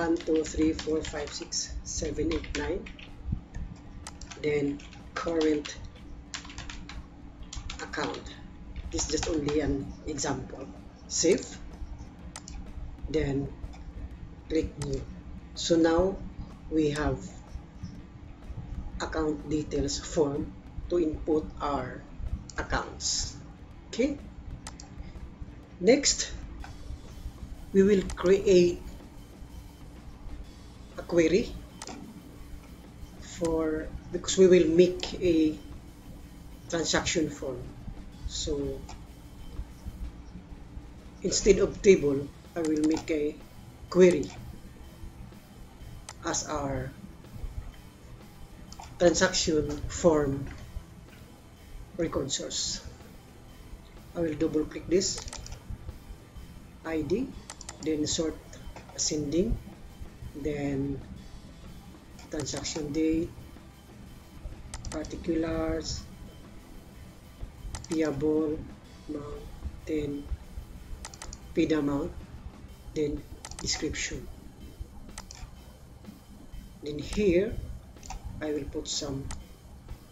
then 1 2 3 4 5 6 7 8 9 then current account. This is just only an example. Save. Then click new. So now we have account details form to input our accounts. Okay? Next we will create query for because we will make a transaction form. So instead of table I will make a query as our transaction form record source. I will double click this ID then sort ascending then transaction date particulars payable amount then paid amount then description. Then here I will put some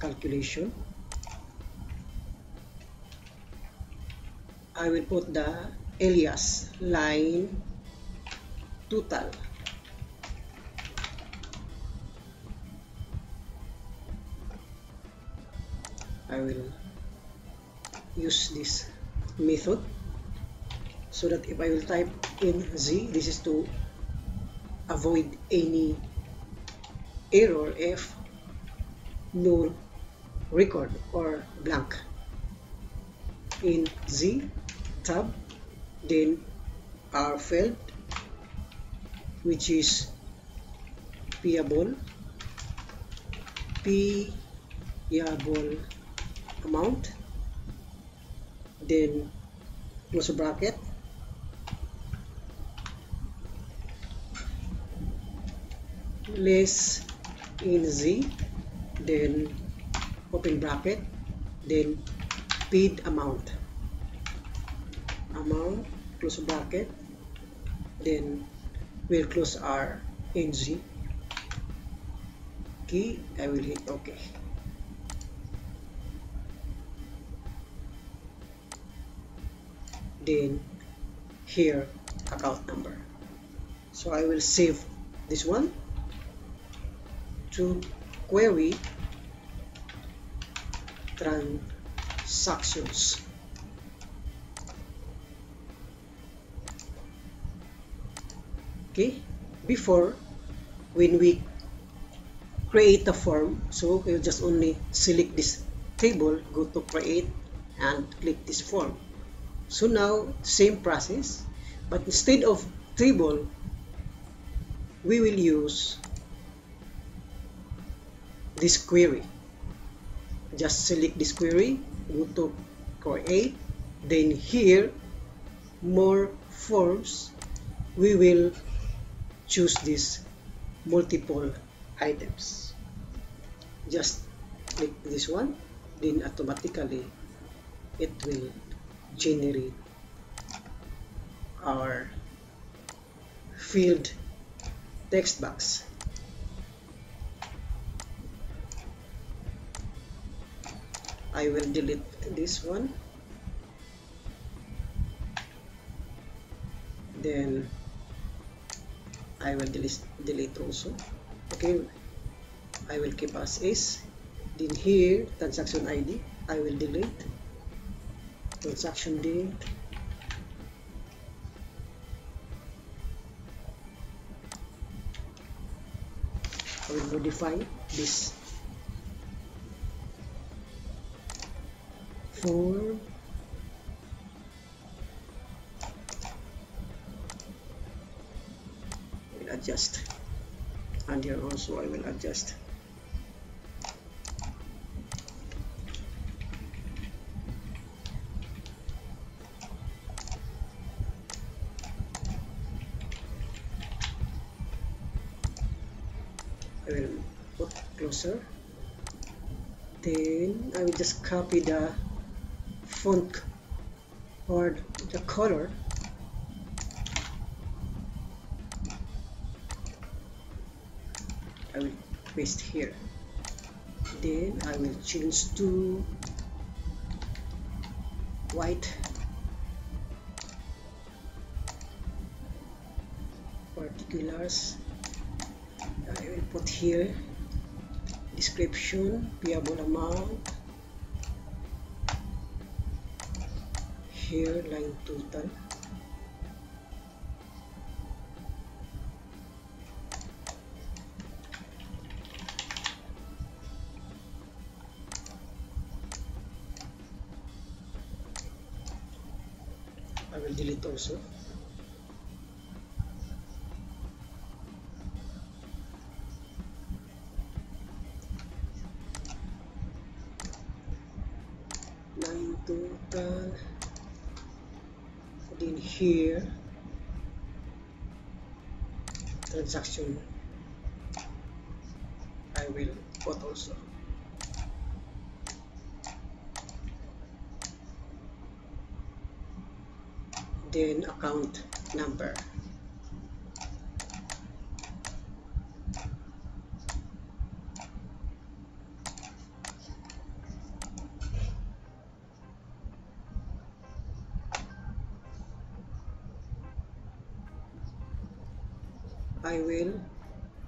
calculation. I will put the alias line total I will use this method so that if I will type Nz this is to avoid any error if null record or blank. In Z tab then R field which is payable payable amount then close bracket. Less Nz then open bracket then paid amount. Amount close bracket then we'll close our ng key I will hit OK then here account number. So I will save this one to query transactions. Okay before when we create a form so we'll just only select this table go to create and click this form so now same process but instead of table we will use this query. Just select this query go to create then here more forms we will choose this multiple items. Just click this one then automatically it will generate our field text box I will delete this one. Then I will delete, delete also. Okay. I will keep as is. Then here transaction ID I will delete transaction date I will modify this. Will adjust. And here also I will adjust will put closer. Then I will just copy the font or the color. I will paste here. Then I will change to white. Particulars will put here. Description payable amount here line total. I will delete also total then here. Transaction. I will put also. Then account number I will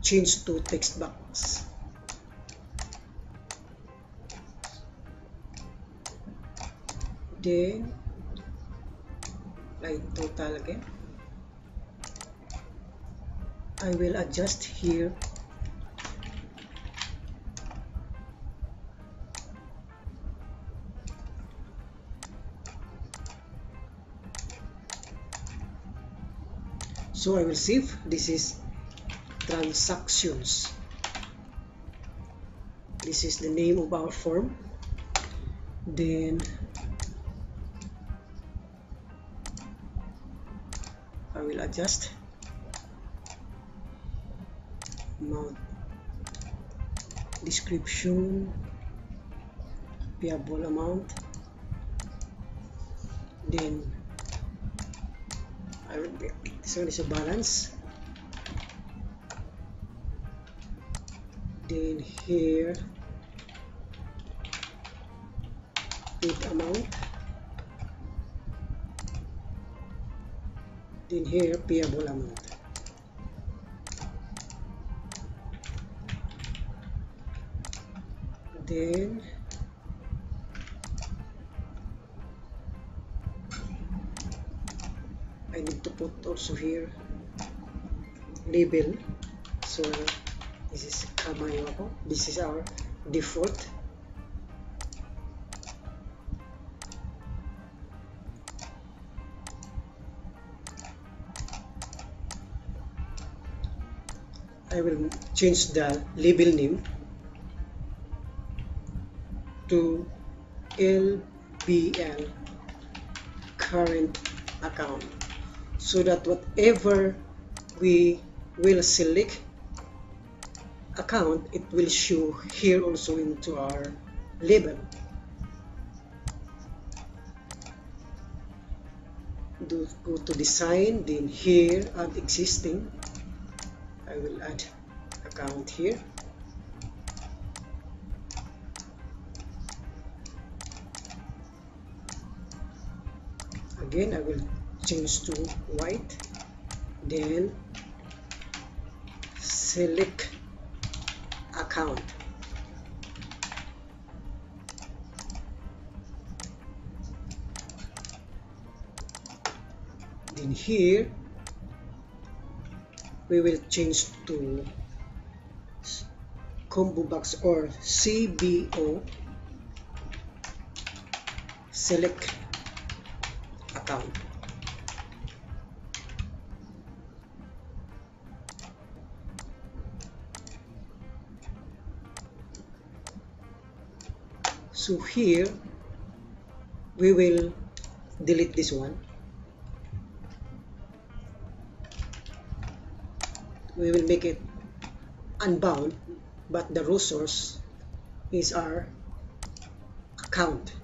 change to text box. Then line total again. I will adjust here. So I will save. This is transactions. This is the name of our form. Then I will adjust. Amount description payable amount. Then I will this one is a balance then here paid amount. Then here payable amount. Then I need to put also here label so this is kamayo ako this is our default. I will change the label name to LBL current account. So that whatever we will select account it will show here also into our label. Do go to design then here add existing. I will add account here. Again I will change to white. Then select account then here we will change to combo box or CBO select account so here we will delete this one. We will make it unbound but the resource is our account.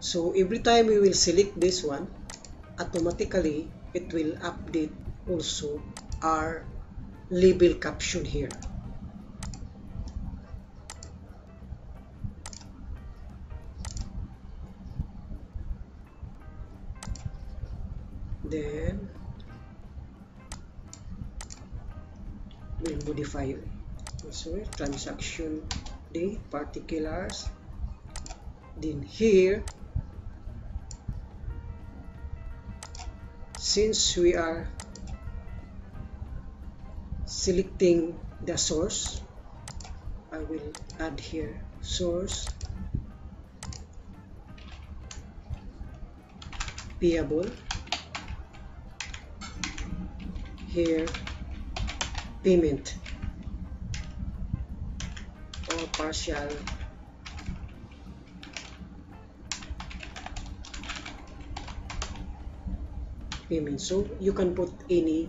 So every time we will select this one automatically it will update also our label caption here then we'll modify sorry transaction date particulars. Then here since we are selecting the source I will add here source payable here. Payment. Or partial. Payment. So you can put any.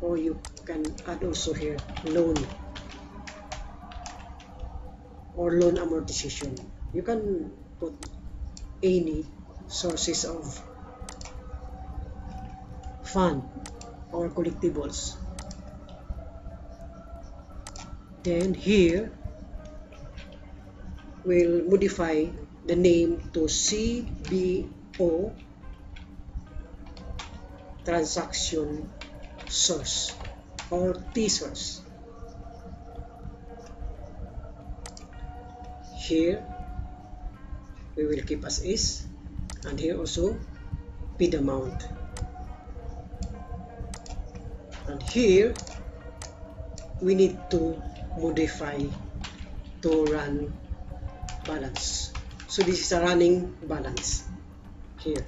Or you can add also here loan. Or loan amortization. You can put any sources of fund or collectibles then here we'll modify the name to CBO transaction source or T source here we will keep as is and here also bid amount and here we need to modify to run balance. So this is a running balance here.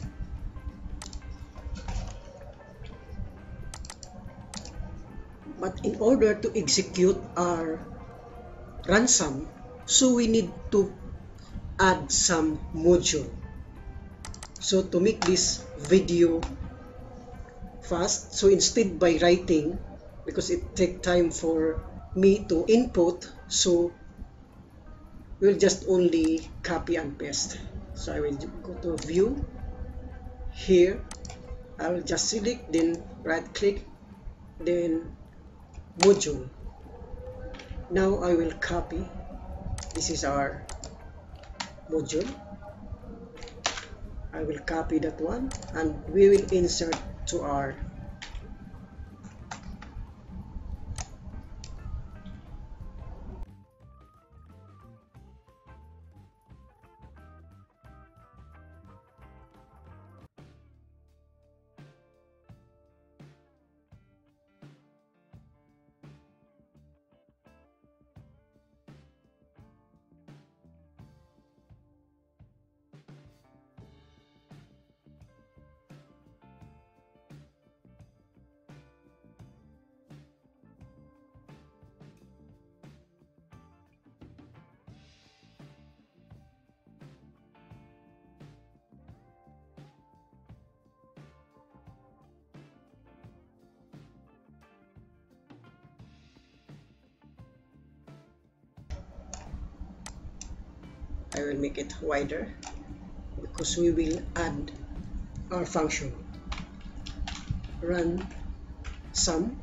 But in order to execute our RunSum so we need to add some module. So to make this video fast so instead by writing because it take time for me to input so we'll just only copy and paste. So I will go to view here I will just select then right click then module. Now I will copy. This is our module. I will copy that one and we will insert to our I will make it wider because we will add our function. Run sum.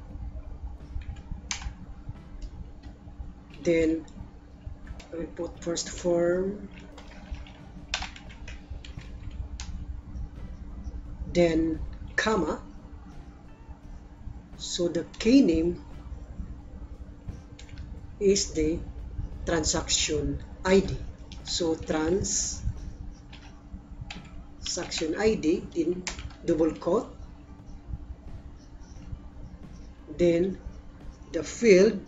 Then I will put first form. Then comma. So the key name is the transaction ID so trans section ID in double quote. Then the field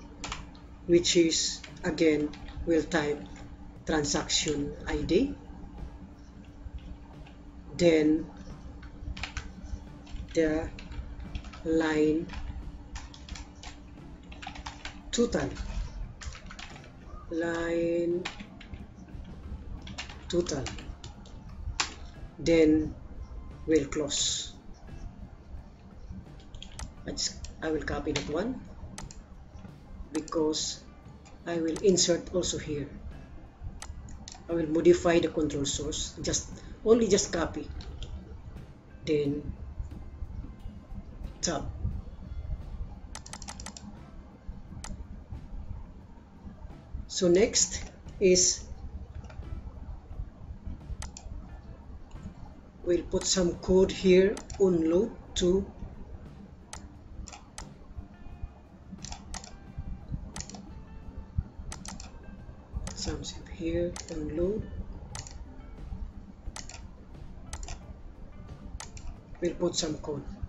which is again we'll type transaction ID then the line total. Line total. Then we'll close. I, just, I will copy that one because I will insert also here. I will modify the control source. Just only just copy. Then tab. So next is we'll put some code here unload to something here unload. We'll put some code